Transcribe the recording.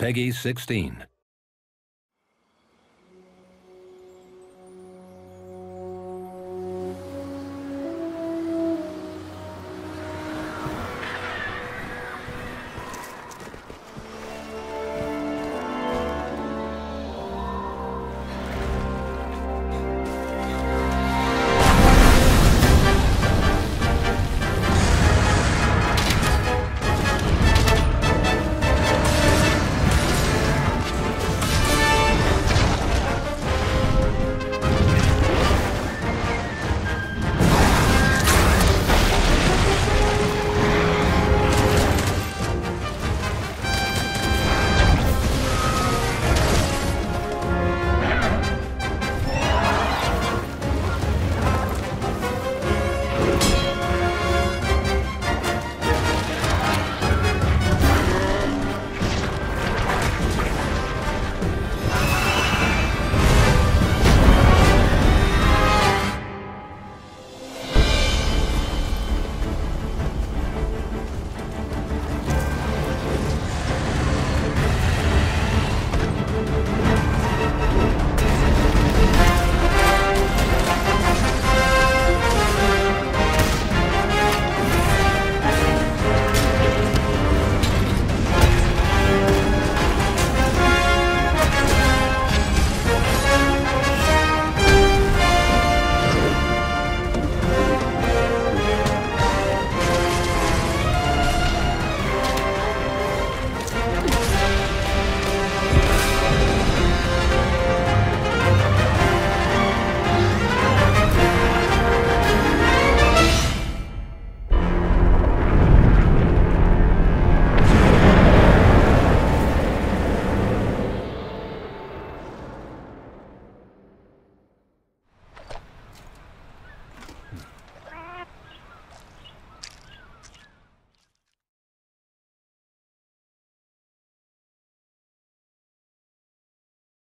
Peggy 16.